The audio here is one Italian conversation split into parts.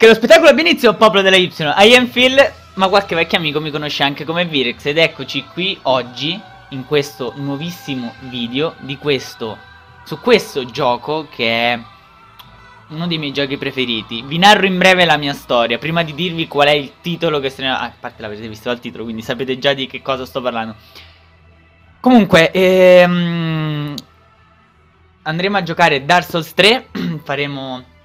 Che lo spettacolo abbia inizio, popolo della Y. I am Phil, ma qualche vecchio amico mi conosce anche come Virex ed eccoci qui oggi in questo nuovissimo video di questo su questo gioco che è uno dei miei giochi preferiti. Vi narro in breve la mia storia, prima di dirvi qual è il titolo che ne... Ah, a parte l'avrete visto dal titolo, quindi sapete già di che cosa sto parlando. Comunque, ehm, andremo a giocare Dark Souls 3, faremo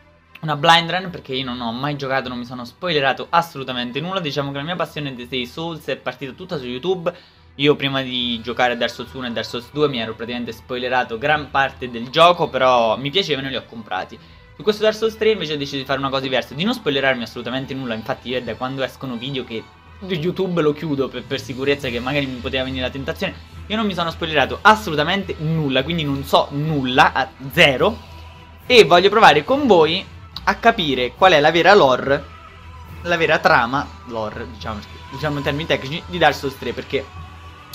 una blind run perché io non ho mai giocato, non mi sono spoilerato assolutamente nulla. Diciamo che la mia passione dei Souls è partita tutta su YouTube. Io prima di giocare a Dark Souls 1 e Dark Souls 2 mi ero praticamente spoilerato gran parte del gioco, però mi piacevano e li ho comprati. Su questo Dark Souls 3 invece ho deciso di fare una cosa diversa, di non spoilerarmi assolutamente nulla, infatti io da quando escono video che YouTube lo chiudo per, per sicurezza che magari mi poteva venire la tentazione, io non mi sono spoilerato assolutamente nulla, quindi non so nulla, a zero, e voglio provare con voi a capire qual è la vera lore, la vera trama, lore, diciamo, diciamo in termini tecnici, di Dark Souls 3, perché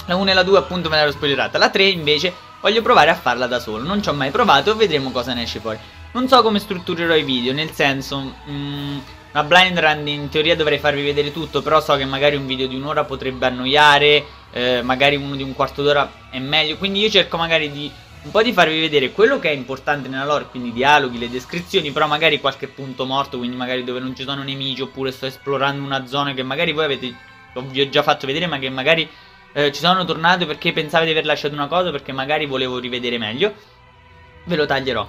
la 1 e la 2 appunto me l'ero spoilerata, la 3 invece voglio provare a farla da solo, non ci ho mai provato, vedremo cosa ne esce poi. Non so come strutturerò i video, nel senso, mm, una blind run in teoria dovrei farvi vedere tutto, però so che magari un video di un'ora potrebbe annoiare, eh, magari uno di un quarto d'ora è meglio, quindi io cerco magari di un po' di farvi vedere quello che è importante nella lore, quindi i dialoghi, le descrizioni, però magari qualche punto morto, quindi magari dove non ci sono nemici, oppure sto esplorando una zona che magari voi avete, vi ho già fatto vedere, ma che magari eh, ci sono tornato perché pensavo di aver lasciato una cosa, perché magari volevo rivedere meglio, ve lo taglierò.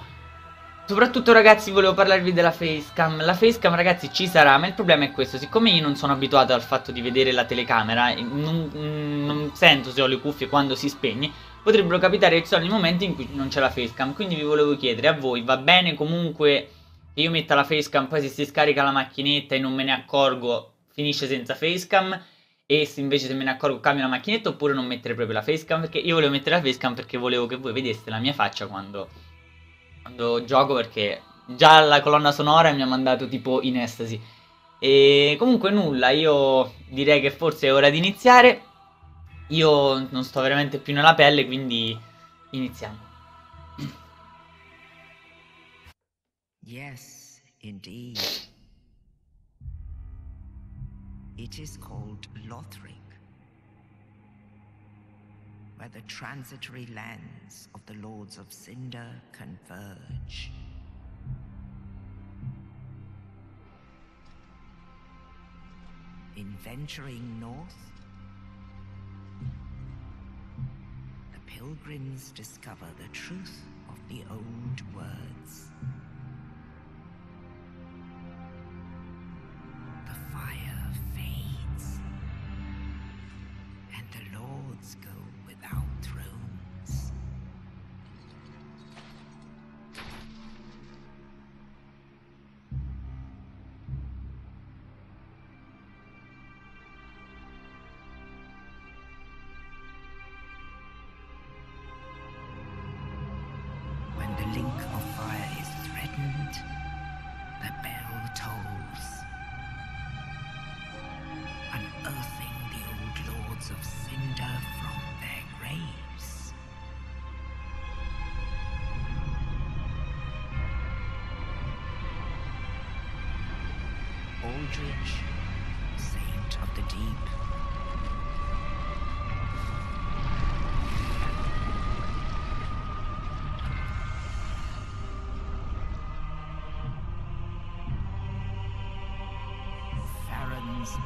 Soprattutto ragazzi volevo parlarvi della facecam. La facecam ragazzi ci sarà ma il problema è questo. Siccome io non sono abituato al fatto di vedere la telecamera Non, non sento se ho le cuffie quando si spegne potrebbero capitare ci sono i momenti in cui non c'è la facecam. Quindi vi volevo chiedere a voi, va bene comunque che io metta la facecam, poi se si scarica la macchinetta e non me ne accorgo, finisce senza facecam? E se invece se me ne accorgo cambio la macchinetta oppure non mettere proprio la facecam? Perché io volevo mettere la facecam perché volevo che voi vedeste la mia faccia quando, quando gioco perché già la colonna sonora mi ha mandato tipo in estasi. E comunque nulla, io direi che forse è ora di iniziare. Io non sto veramente più nella pelle, quindi iniziamo. Yes, indeed. It is called Lothric, where the transitory lands of the Lords of Cinder converge. In venturing north, pilgrims discover the truth of the old words.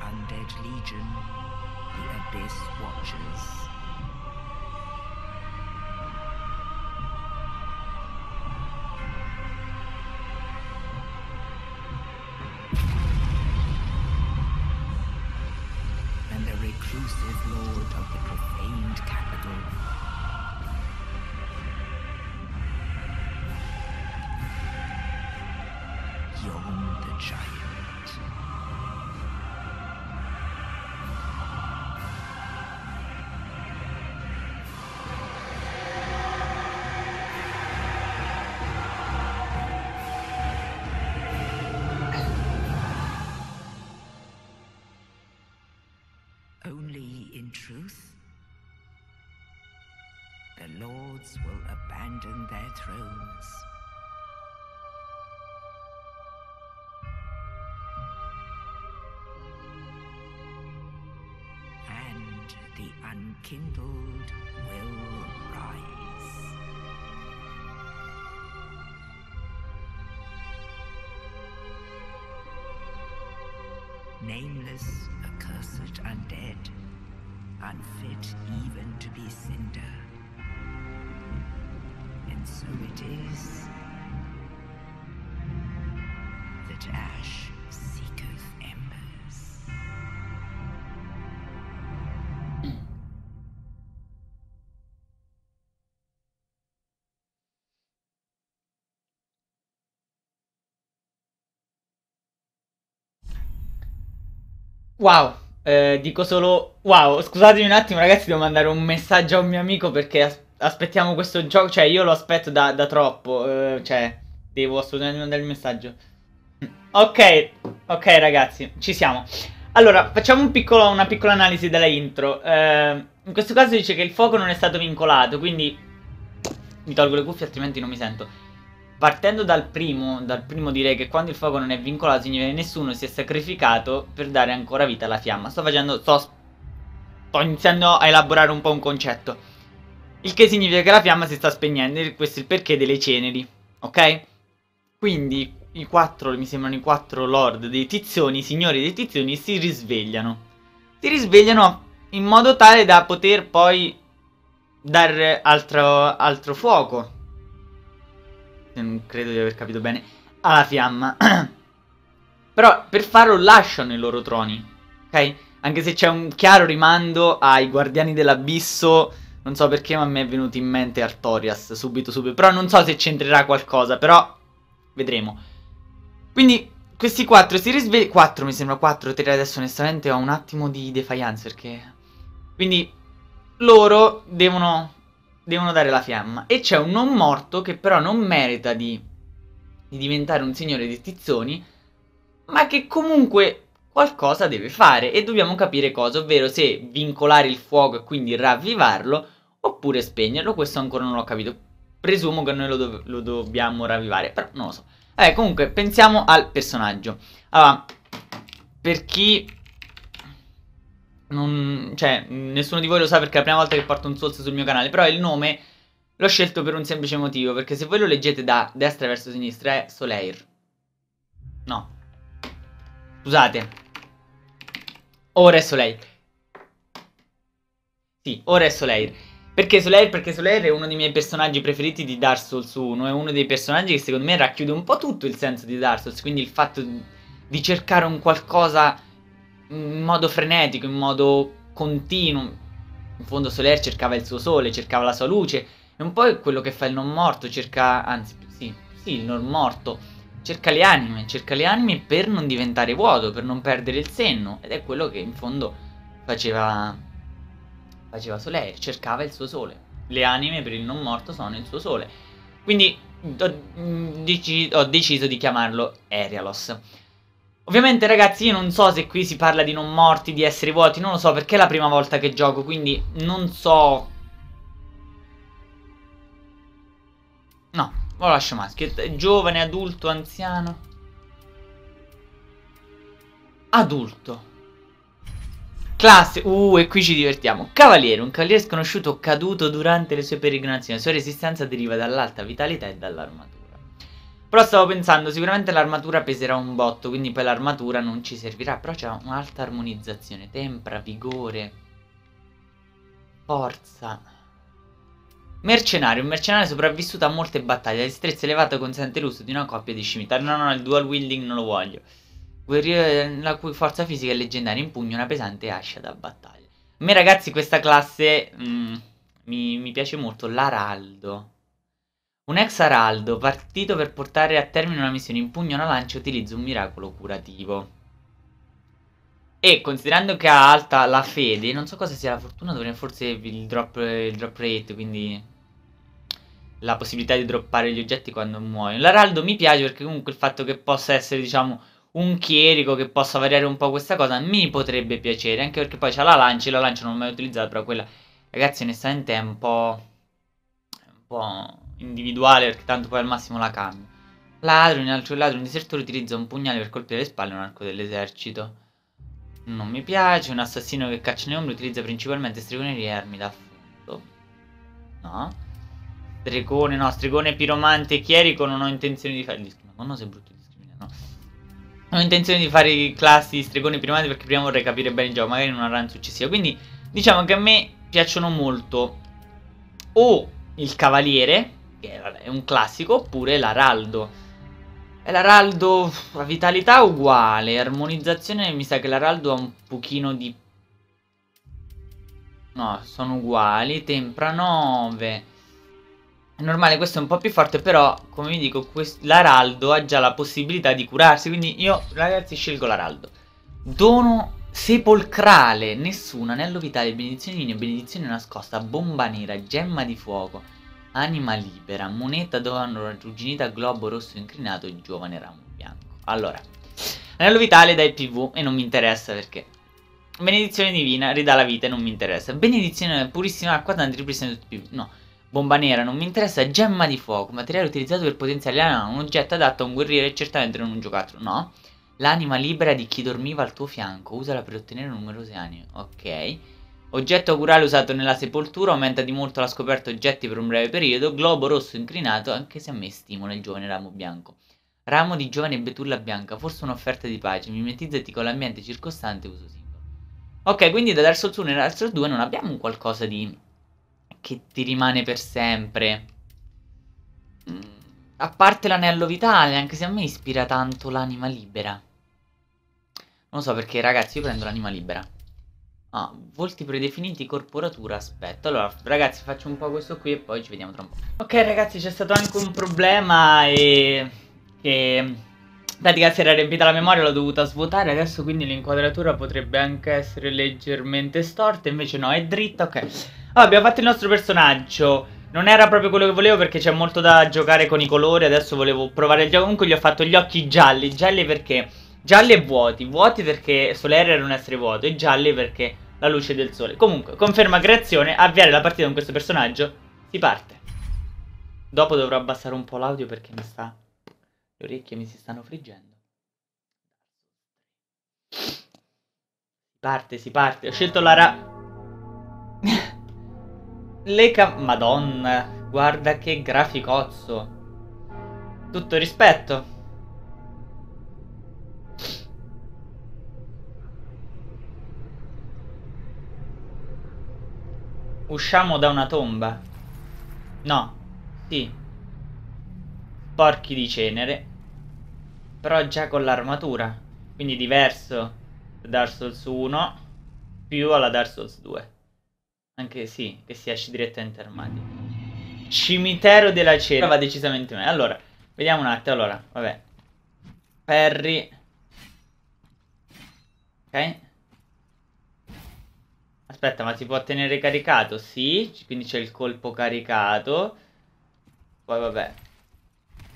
Undead legion, the Abyss Watchers. truth, the lords will abandon their thrones. And the unkindled will rise. Nameless, accursed undead unfit even to be cinder. And so it is that ash seeketh embers. Wow, eh, dico solo wow. Scusatemi un attimo, ragazzi, devo mandare un messaggio a un mio amico perché as- aspettiamo questo gioco. Cioè, io lo aspetto da, da troppo. eh, cioè, devo assolutamente mandare il messaggio. Ok, ok, ragazzi, ci siamo. Allora, facciamo un piccolo- una piccola analisi della intro. Eh, in questo caso dice che il fuoco non è stato vincolato, quindi mi tolgo le cuffie, altrimenti non mi sento. Partendo dal primo, dal primo direi che quando il fuoco non è vincolato significa che nessuno si è sacrificato per dare ancora vita alla fiamma. Sto facendo, sto, sto iniziando a elaborare un po' un concetto. Il che significa che la fiamma si sta spegnendo e questo è il perché delle ceneri, ok? Quindi i quattro, mi sembrano i quattro lord dei tizioni, signori dei tizioni, si risvegliano. Si risvegliano in modo tale da poter poi dare altro, altro fuoco. Non credo di aver capito bene. Alla fiamma. Però per farlo lasciano i loro troni. Ok? Anche se c'è un chiaro rimando ai guardiani dell'abisso. Non so perché, ma mi è venuto in mente Artorias subito subito. Però non so se c'entrerà qualcosa. Però vedremo. Quindi questi quattro si risvegliano. Quattro mi sembra quattro. Tre adesso onestamente ho un attimo di defiance perché. Quindi loro devono devono dare la fiamma. E c'è un non morto che però non merita di, di diventare un signore dei tizzoni, ma che comunque qualcosa deve fare e dobbiamo capire cosa, ovvero se vincolare il fuoco e quindi ravvivarlo oppure spegnerlo, questo ancora non l'ho capito. Presumo che noi lo, dov- lo dobbiamo ravvivare, però non lo so. Eh, comunque, pensiamo al personaggio. Allora, per chi non, cioè, nessuno di voi lo sa perché è la prima volta che porto un Souls sul mio canale. Però il nome l'ho scelto per un semplice motivo. Perché se voi lo leggete da destra verso sinistra è Soleil. No. Scusate. Ora è Soleil. Sì, ora è Soleil. Perché Soleil? Perché Soleil è uno dei miei personaggi preferiti di Dark Souls 1. È uno dei personaggi che secondo me racchiude un po' tutto il senso di Dark Souls. Quindi il fatto di cercare un qualcosa in modo frenetico, in modo continuo. In fondo Soler cercava il suo sole, cercava la sua luce. È un po' quello che fa il non morto, cerca, anzi, sì, sì, il non morto. Cerca le anime, cerca le anime per non diventare vuoto, per non perdere il senno. Ed è quello che in fondo faceva, faceva Soler, cercava il suo sole. Le anime per il non morto sono il suo sole. Quindi ho, deci- ho deciso di chiamarlo Erialos. Ovviamente ragazzi io non so se qui si parla di non morti, di esseri vuoti, non lo so perché è la prima volta che gioco, quindi non so... No, lo lascio maschio, giovane, adulto, anziano... Adulto. Classe, uh, e qui ci divertiamo. Cavaliere, un cavaliere sconosciuto caduto durante le sue peregrinazioni. La sua resistenza deriva dall'alta vitalità e dall'armatura. Però stavo pensando, sicuramente l'armatura peserà un botto, quindi poi l'armatura non ci servirà. Però c'è un'alta armonizzazione, tempra, vigore, forza. Mercenario, un mercenario sopravvissuto a molte battaglie. La destrezza elevata consente l'uso di una coppia di scimitari. No, no, il dual wielding non lo voglio. Guerriero la cui forza fisica è leggendaria, impugna una pesante ascia da battaglia. A me ragazzi questa classe mm, mi, mi piace molto, l'araldo. Un ex araldo, partito per portare a termine una missione, impugna una lancia e utilizza un miracolo curativo. E considerando che ha alta la fede, non so cosa sia la fortuna, dovremmo forse il drop, il drop rate, quindi la possibilità di droppare gli oggetti quando muoiono. L'araldo mi piace perché comunque il fatto che possa essere, diciamo, un chierico che possa variare un po' questa cosa mi potrebbe piacere, anche perché poi c'ha la lancia, la lancia non l'ho mai utilizzata, però quella, ragazzi, onestamente è un po'... Un po' individuale perché tanto poi al massimo la cambio. Ladro, in altro ladro, un disertore utilizza un pugnale per colpire le spalle un arco dell'esercito. Non mi piace. Un assassino che caccia le ombre utilizza principalmente stregonerie e armi da fondo. No. Stregone, no. Stregone, piromante, chierico. Non ho intenzione di fare... Non ho se brutto discriminare, no. Non ho intenzione di fare i classi stregone piromante perché prima vorrei capire bene il gioco. Magari in una run successiva. Quindi diciamo che a me piacciono molto o il cavaliere, che è un classico, oppure l'araldo. E l'araldo a vitalità uguale, armonizzazione mi sa che l'araldo ha un pochino di... No, sono uguali, tempra 9. È normale, questo è un po' più forte, però, come vi dico, l'araldo ha già la possibilità di curarsi, quindi io, ragazzi, scelgo l'araldo. Dono sepolcrale, nessun anello vitale, benedizione linea, benedizione nascosta, bomba nera, gemma di fuoco, anima libera, moneta d'oro arrugginita, globo rosso inclinato, giovane ramo bianco. Allora, anello vitale dai PV e non mi interessa perché. Benedizione divina, ridà la vita e non mi interessa. Benedizione purissima acqua, tanti ripristina tutti PV. No. Bomba nera, non mi interessa. Gemma di fuoco, materiale utilizzato per potenziare la un oggetto adatto a un guerriero certamente non un giocattolo. No. L'anima libera di chi dormiva al tuo fianco, usala per ottenere numerose anime. Ok. Oggetto augurale usato nella sepoltura, aumenta di molto la scoperta oggetti per un breve periodo. Globo rosso inclinato, anche se a me stimola il giovane ramo bianco. Ramo di giovane betulla bianca, forse un'offerta di pace. Mimetizzati con l'ambiente circostante, uso singolo. Ok, quindi da Dark Souls 1 e Dark Souls 2 non abbiamo qualcosa di... che ti rimane per sempre. Mm. A parte l'anello vitale, anche se a me ispira tanto l'anima libera. Non lo so perché, ragazzi, io prendo l'anima libera. Ah, volti predefiniti, corporatura, aspetta. Allora, ragazzi, faccio un po' questo qui e poi ci vediamo tra un po'. Ok, ragazzi, c'è stato anche un problema e... Che... Pratica si era riempita la memoria, l'ho dovuta svuotare, adesso quindi l'inquadratura potrebbe anche essere leggermente storta, invece no, è dritta, ok. Allora, abbiamo fatto il nostro personaggio. Non era proprio quello che volevo perché c'è molto da giocare con i colori, adesso volevo provare il gioco. Comunque gli ho fatto gli occhi gialli, gialli perché... Gialli e vuoti, vuoti perché Solere era un essere vuoto e gialli perché la luce del sole. Comunque, conferma creazione, avviare la partita con questo personaggio, si parte. Dopo dovrò abbassare un po' l'audio perché mi sta... Le orecchie mi si stanno friggendo. Si parte, si parte. Ho scelto la ra... Le cam... Madonna, guarda che graficozzo. Tutto rispetto. Usciamo da una tomba. No. Sì. Porchi di cenere. Però già con l'armatura. Quindi diverso da Dark Souls 1 più alla Dark Souls 2. Anche sì, che si esce direttamente armati. Cimitero della cera va decisamente meglio. Allora, vediamo un attimo. Allora, vabbè. Perry. Ok. Aspetta, ma si può tenere caricato? Sì, quindi c'è il colpo caricato. Poi vabbè.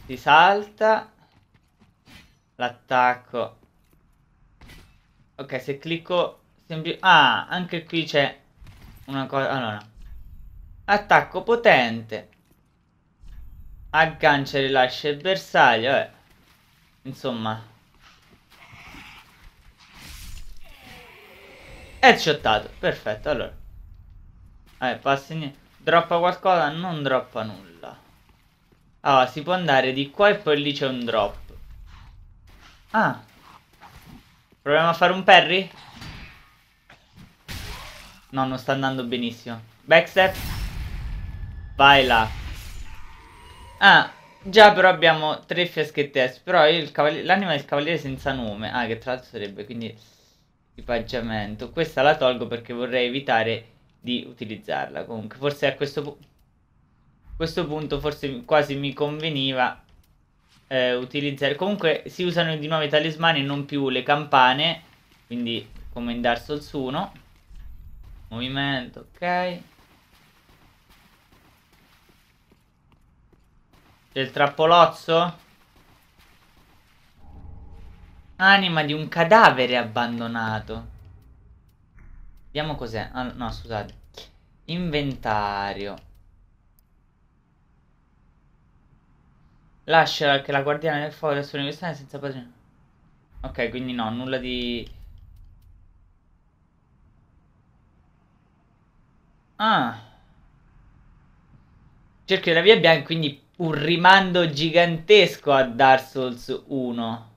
Si salta. L'attacco. Ok, se clicco... Ah, anche qui c'è una cosa... Allora. Attacco potente. Aggancia e rilascia il bersaglio. Vabbè. Insomma. Headshottato. Perfetto, allora. Eh, passi niente. Droppa qualcosa? Non droppa nulla. Allora, si può andare di qua e poi lì c'è un drop. Ah. Proviamo a fare un parry? No, non sta andando benissimo. Backstep. Vai là. Ah, già però abbiamo tre fiaschette Però l'anima del cavaliere senza nome. Ah, che tra l'altro sarebbe quindi equipaggiamento. Questa la tolgo perché vorrei evitare di utilizzarla. Comunque, forse a questo, pu questo punto forse quasi mi conveniva eh, utilizzare. Comunque si usano di nuovo i talismani e non più le campane. Quindi come in Dark Souls 1. Movimento, ok. C'è il trappolozzo? Anima di un cadavere abbandonato. Vediamo cos'è. Ah, no, scusate. Inventario. Lascia che la guardiana del foglio assume questione senza padrino. Ok, quindi no, nulla di... Ah. Cerchio della via bianca, quindi un rimando gigantesco a Dark Souls 1.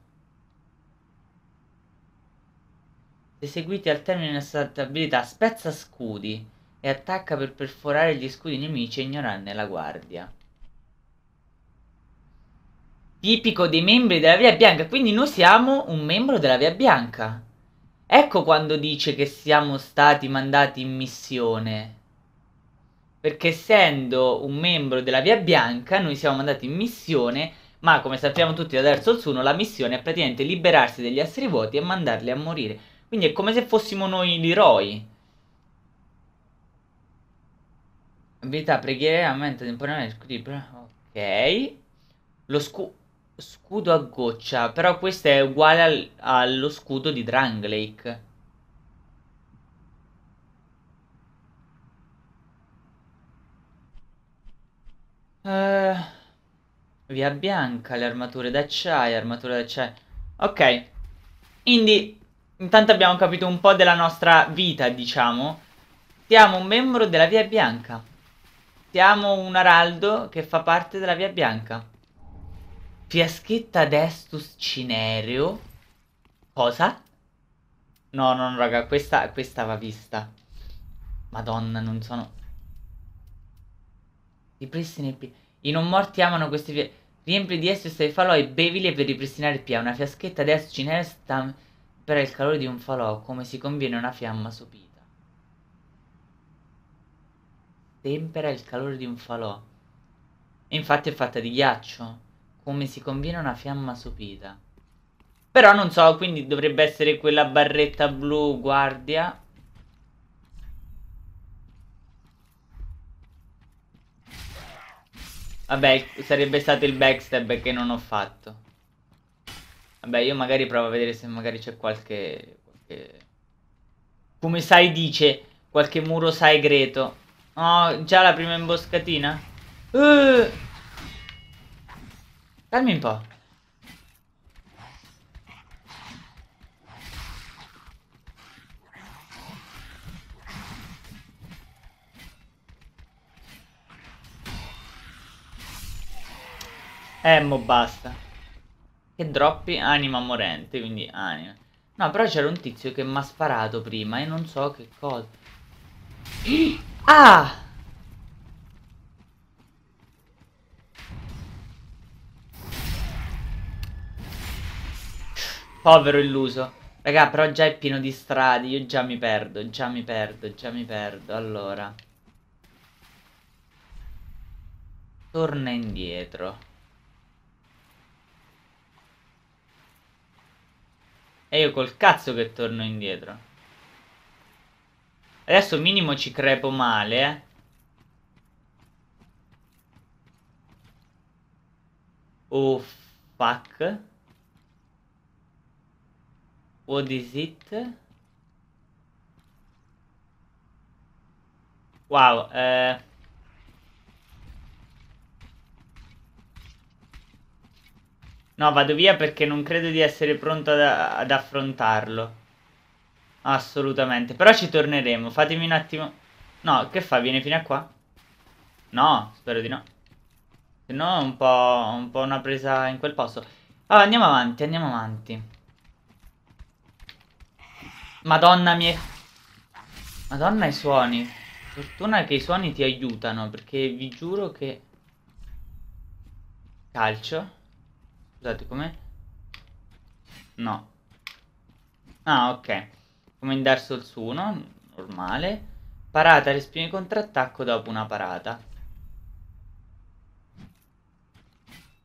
Eseguiti al termine della sua abilità, spezza scudi e attacca per perforare gli scudi nemici ignorando la guardia. Tipico dei membri della Via Bianca, quindi noi siamo un membro della Via Bianca. Ecco quando dice che siamo stati mandati in missione. Perché essendo un membro della Via Bianca, noi siamo mandati in missione, ma come sappiamo tutti da Souls 1, la missione è praticamente liberarsi degli esseri vuoti e mandarli a morire. Quindi è come se fossimo noi gli eroi. Abilità preghiera aumenta temporaneamente. Ok. Lo scu scudo a goccia. Però questo è uguale al allo scudo di Dranglake. Uh, via bianca, le armature d'acciaio, armature d'acciaio. Ok. Quindi Intanto abbiamo capito un po' della nostra vita, diciamo. Siamo un membro della Via Bianca. Siamo un araldo che fa parte della Via Bianca. Fiaschetta Destus Cinereo. Cosa? No, no, raga, questa, questa va vista. Madonna, non sono... Ripristini il P. I non morti amano questi vie... Riempli di essi questi falò e bevili per ripristinare il P. Una fiaschetta Destus Cinereo sta... Per il calore di un falò, come si conviene una fiamma sopita. Tempera il calore di un falò. E infatti è fatta di ghiaccio, come si conviene una fiamma sopita. Però non so, quindi dovrebbe essere quella barretta blu guardia. Vabbè, sarebbe stato il backstab che non ho fatto. Vabbè, io magari provo a vedere se magari c'è qualche, qualche... Come sai dice, qualche muro segreto. Oh, già la prima imboscatina? Uh! Calmi un po'. Eh, mo basta. Che droppi anima morente, quindi anima. No, però c'era un tizio che mi ha sparato prima e non so che cosa. Ah! Povero illuso. Raga, però già è pieno di strade. Io già mi perdo, già mi perdo, già mi perdo. Allora. Torna indietro. E io col cazzo che torno indietro. Adesso minimo ci crepo male, eh. Oh, fuck. What is it? Wow, eh... No, vado via perché non credo di essere pronto ad, ad affrontarlo. Assolutamente. Però ci torneremo. Fatemi un attimo... No, che fa? Viene fino a qua? No, spero di no. Se no è un po', un po' una presa in quel posto. Allora, andiamo avanti, andiamo avanti. Madonna mia. Madonna i suoni. Fortuna che i suoni ti aiutano, perché vi giuro che... Calcio. Scusate, com'è? No. Ah, ok. Come in Dark Souls 1, normale. Parata, respiri contrattacco dopo una parata.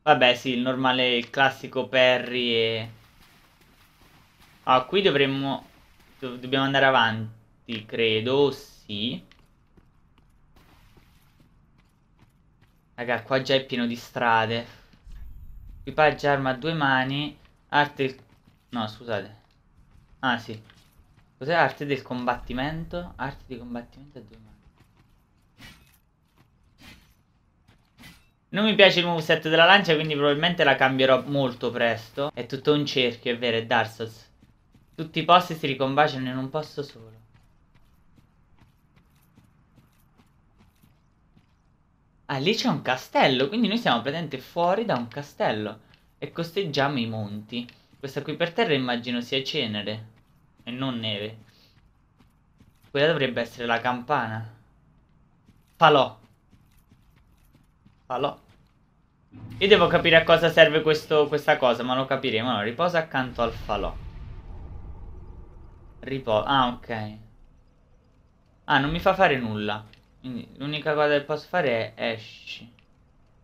Vabbè, sì, il normale, il classico parry e... Ah, qui dovremmo... Dobbiamo andare avanti, credo, sì. Raga, qua già è pieno di strade. Equipaggio arma a due mani. Arte... No, scusate. Ah, sì. Cos'è arte del combattimento? Arte di combattimento a due mani. Non mi piace il moveset della lancia, quindi probabilmente la cambierò molto presto. È tutto un cerchio, è vero, è Dark Souls. Tutti i posti si ricombaciano in un posto solo. Ah, lì c'è un castello, quindi noi siamo praticamente fuori da un castello e costeggiamo i monti. Questa qui per terra immagino sia cenere e non neve. Quella dovrebbe essere la campana. Falò. Falò. Io devo capire a cosa serve questo, questa cosa, ma lo capiremo. Allora, riposa accanto al falò. Riposa. Ah, ok. Ah, non mi fa fare nulla. Quindi l'unica cosa che posso fare è esci.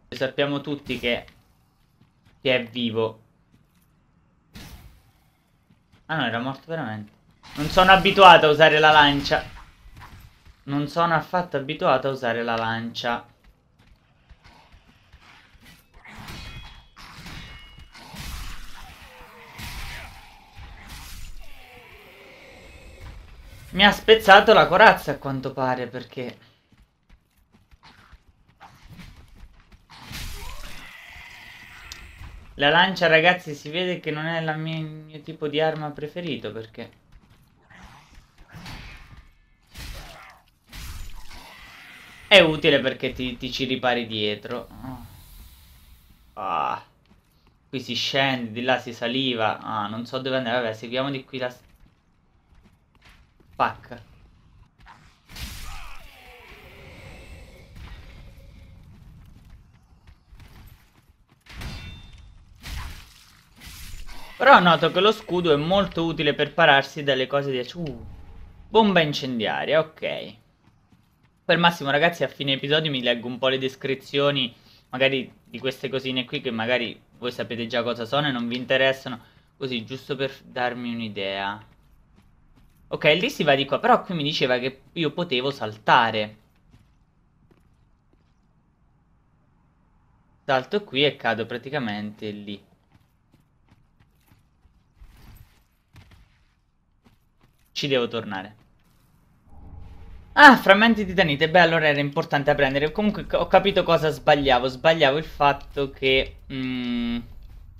Sappiamo tutti che, che è vivo. Ah no, era morto veramente. Non sono abituato a usare la lancia. Non sono affatto abituato a usare la lancia. Mi ha spezzato la corazza a quanto pare perché... La lancia ragazzi si vede che non è il mio, mio tipo di arma preferito perché... È utile perché ti, ti ci ripari dietro. Ah. Qui si scende, di là si saliva. Ah, non so dove andare. Vabbè, seguiamo di qui la... Fuck. Però noto che lo scudo è molto utile per pararsi dalle cose di... Uh, bomba incendiaria, ok. Per massimo ragazzi a fine episodio mi leggo un po' le descrizioni magari di queste cosine qui che magari voi sapete già cosa sono e non vi interessano. Così giusto per darmi un'idea. Ok, lì si va di qua, però qui mi diceva che io potevo saltare. Salto qui e cado praticamente lì. Ci devo tornare. Ah, frammenti di titanite. Beh, allora era importante prendere. Comunque ho capito cosa sbagliavo. Sbagliavo il fatto che... Mm,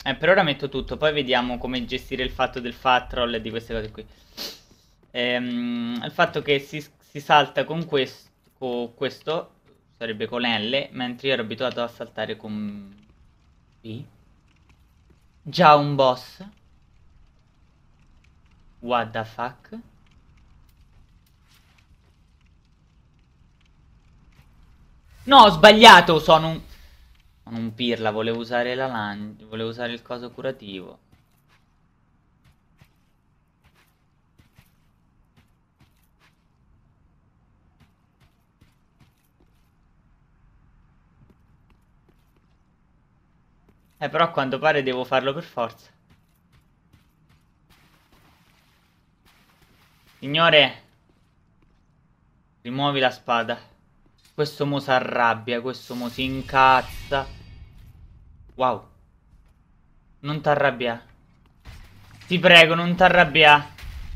eh, per ora metto tutto. Poi vediamo come gestire il fatto del fat roll e di queste cose qui. Ehm, il fatto che si, si salta con questo, con questo, sarebbe con L, mentre io ero abituato a saltare con B. Già un boss. What the fuck? No, ho sbagliato, sono un... Sono un pirla, volevo usare la lancia, volevo usare il coso curativo. Eh, però a quanto pare devo farlo per forza. Signore, rimuovi la spada. Questo mo si arrabbia, questo mo si incazza. Wow. Non t'arrabbia. Ti prego, non t'arrabbia.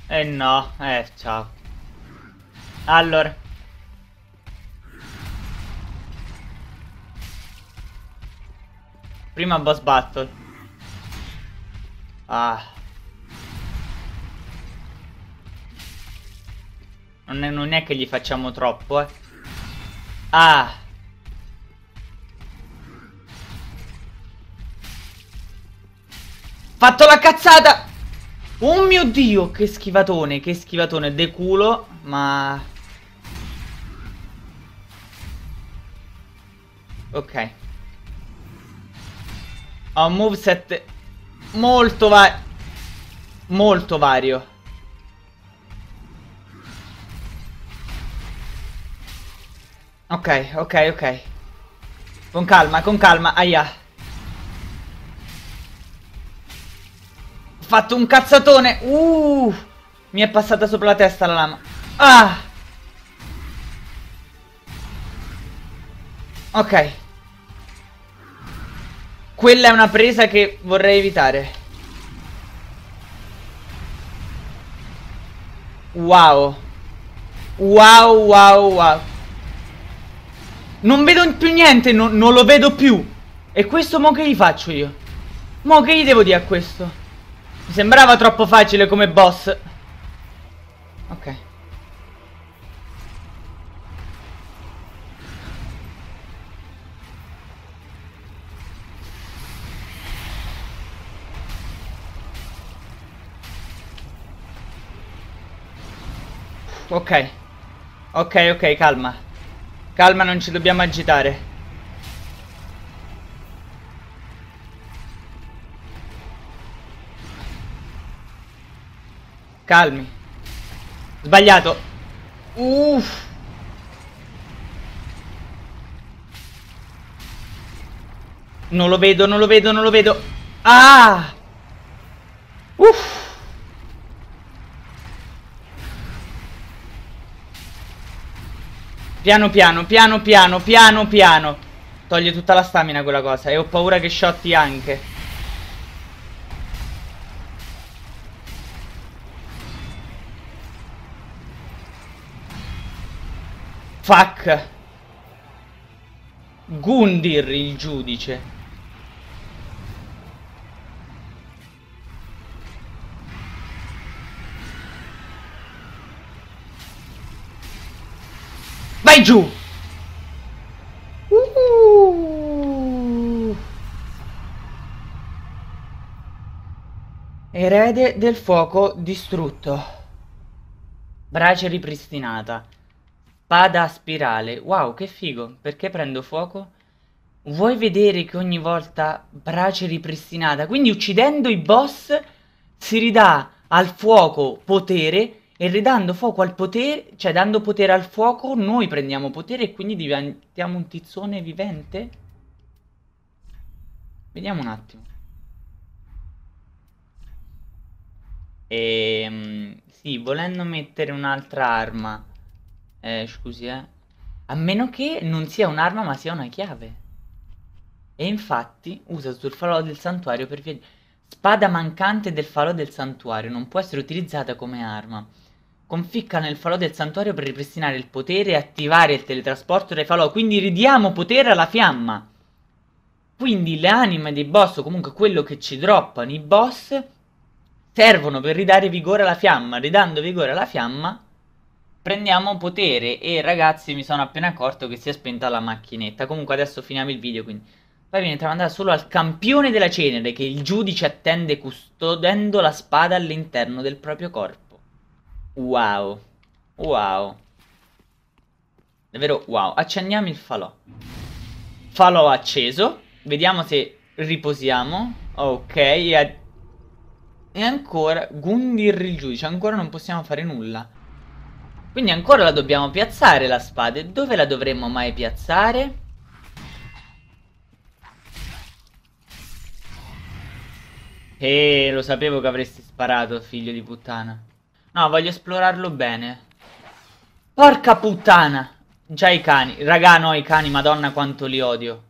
Eh no, eh ciao. Allora. Prima boss battle. Ah. Non è, non è che gli facciamo troppo, eh. Ah. Fatto la cazzata! Oh mio dio, che schivatone, che schivatone, de culo, ma... Ok. Ho un moveset molto va molto vario. Ok, ok, ok. Con calma, con calma, aia. Ho fatto un cazzatone. Uh, mi è passata sopra la testa la lama. Ah. Ok. Quella è una presa che vorrei evitare. Wow. Wow, wow, wow. Non vedo più niente, no, non lo vedo più. E questo mo che gli faccio io? Mo che gli devo dire a questo? Mi sembrava troppo facile come boss. Ok. Ok. Ok, ok, calma. Calma, non ci dobbiamo agitare. Calmi. Sbagliato. Uff. Non lo vedo, non lo vedo, non lo vedo. Ah! Uff. Piano piano, piano piano, piano piano. Toglie tutta la stamina quella cosa. E ho paura che shotti anche. Fuck. Gundir il giudice. Vai giù! Uh. Erede del fuoco distrutto. Brace ripristinata. Spada a spirale. Wow, che figo. Perché prendo fuoco? Vuoi vedere che ogni volta brace ripristinata? Quindi uccidendo i boss si ridà al fuoco potere e ridando fuoco al potere, cioè dando potere al fuoco, noi prendiamo potere e quindi diventiamo un tizzone vivente? Vediamo un attimo. Ehm, sì, volendo mettere un'altra arma. Eh, scusi, eh. A meno che non sia un'arma ma sia una chiave. E infatti usa sul falò del santuario per via... Spada mancante del falò del santuario non può essere utilizzata come arma. Conficca nel falò del santuario per ripristinare il potere e attivare il teletrasporto dai falò. Quindi ridiamo potere alla fiamma. Quindi le anime dei boss, o comunque quello che ci droppano i boss, servono per ridare vigore alla fiamma. Ridando vigore alla fiamma, prendiamo potere. E ragazzi, mi sono appena accorto che si è spenta la macchinetta. Comunque adesso finiamo il video, quindi... Poi viene tramandata solo al campione della cenere che il giudice attende custodendo la spada all'interno del proprio corpo. Wow. Wow. Davvero wow. Accendiamo il falò. Falò acceso. Vediamo se riposiamo. Ok. E, e ancora Gundir il giudice. Ancora non possiamo fare nulla. Quindi ancora la dobbiamo piazzare la spada. E dove la dovremmo mai piazzare? E lo sapevo che avresti sparato, figlio di puttana. No, voglio esplorarlo bene. Porca puttana! Già i cani. Raga, no, i cani, madonna quanto li odio.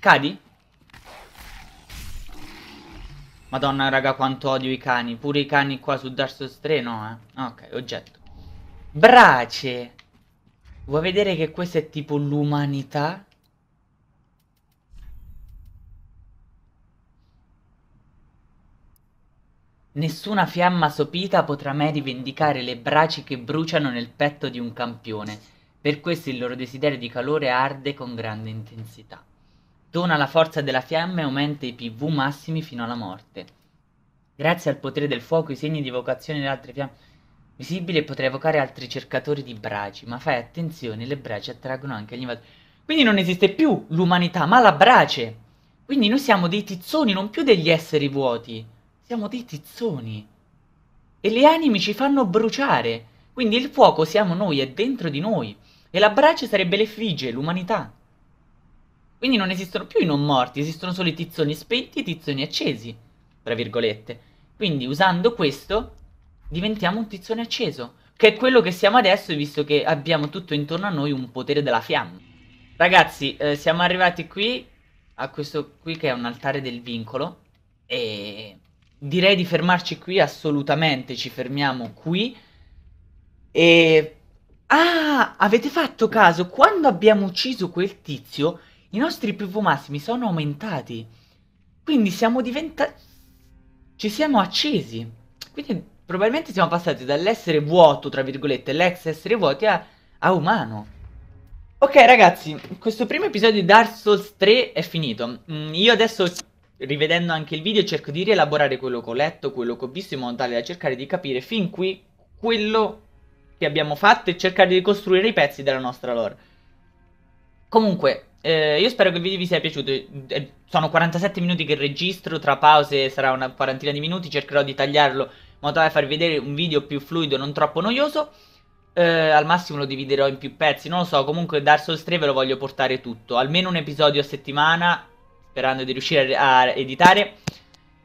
Cadi? Madonna, raga, quanto odio i cani. Pure i cani qua su Dark Souls 3, no, eh. Ok, oggetto. Brace! Vuoi vedere che questo è tipo l'umanità? Nessuna fiamma sopita potrà mai rivendicare le braci che bruciano nel petto di un campione. Per questo il loro desiderio di calore arde con grande intensità. Dona la forza della fiamma e aumenta i PV massimi fino alla morte. Grazie al potere del fuoco i segni di evocazione delle altre fiamme visibili potrai evocare altri cercatori di braci, ma fai attenzione, le braci attraggono anche gli invasori. Quindi non esiste più l'umanità, ma la brace. Quindi noi siamo dei tizzoni, non più degli esseri vuoti. Siamo dei tizzoni. E le anime ci fanno bruciare. Quindi il fuoco siamo noi, è dentro di noi. E la brace sarebbe l'effigie, l'umanità. Quindi non esistono più i non morti, esistono solo i tizzoni spenti e i tizzoni accesi. Tra virgolette. Quindi usando questo diventiamo un tizzone acceso. Che è quello che siamo adesso, visto che abbiamo tutto intorno a noi un potere della fiamma. Ragazzi, eh, siamo arrivati qui, a questo qui che è un altare del vincolo. E direi di fermarci qui, assolutamente ci fermiamo qui. E... Ah, avete fatto caso? Quando abbiamo ucciso quel tizio, i nostri PV massimi sono aumentati. Quindi siamo diventati... Ci siamo accesi. Quindi probabilmente siamo passati dall'essere vuoto, tra virgolette, l'ex essere vuoti, a, a umano. Ok ragazzi, questo primo episodio di Dark Souls 3 è finito. Mm, io adesso rivedendo anche il video cerco di rielaborare quello che ho letto, quello che ho visto in modo tale da cercare di capire fin qui quello che abbiamo fatto e cercare di ricostruire i pezzi della nostra lore. Comunque, eh, io spero che il video vi sia piaciuto. Eh, sono 47 minuti che registro, tra pause sarà una quarantina di minuti, cercherò di tagliarlo in modo tale da farvi vedere un video più fluido, non troppo noioso. Eh, al massimo lo dividerò in più pezzi, non lo so, comunque Dark Souls 3 ve lo voglio portare tutto, almeno un episodio a settimana, sperando di riuscire a editare,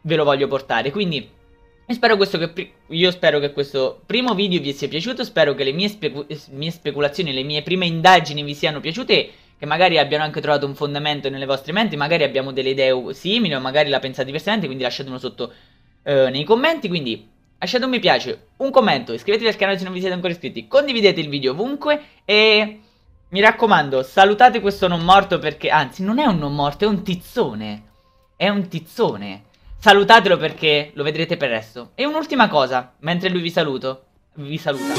ve lo voglio portare. Quindi spero, che, io spero che questo primo video vi sia piaciuto, spero che le mie, specu mie speculazioni, le mie prime indagini vi siano piaciute che magari abbiano anche trovato un fondamento nelle vostre menti, magari abbiamo delle idee simili o magari la pensate diversamente, quindi lasciatemelo sotto eh, nei commenti, quindi lasciate un mi piace, un commento, iscrivetevi al canale se non vi siete ancora iscritti, condividete il video ovunque e mi raccomando, salutate questo non morto perché, anzi non è un non morto, è un tizzone, è un tizzone. Salutatelo perché lo vedrete presto. E un'ultima cosa, mentre lui vi saluto, vi saluta.